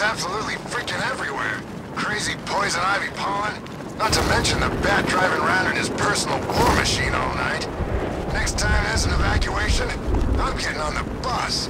tanks absolutely freaking everywhere. Crazy poison ivy pollen. Not to mention the bat driving around in his personal war machine all night. Next time there's an evacuation, I'm getting on the bus.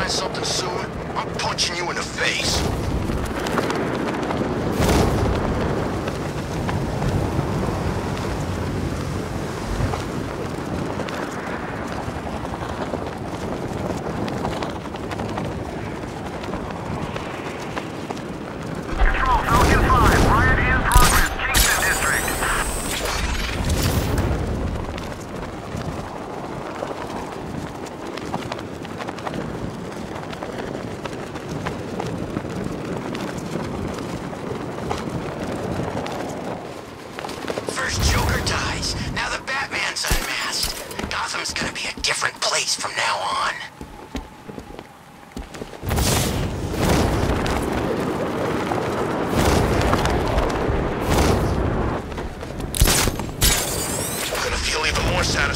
find something soon, I'm punching you in the face.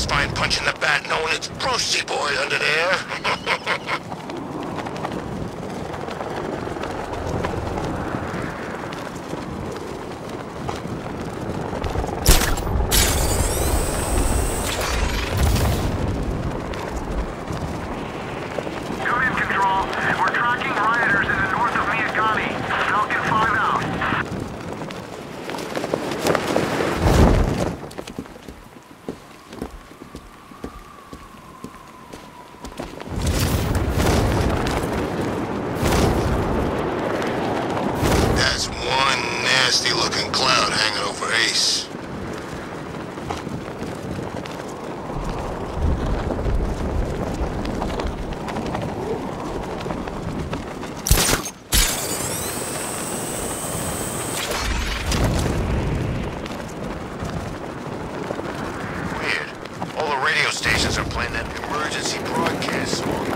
Frankenstein punching the bat knowing it's Brucey Boy under there. playing that emergency broadcast.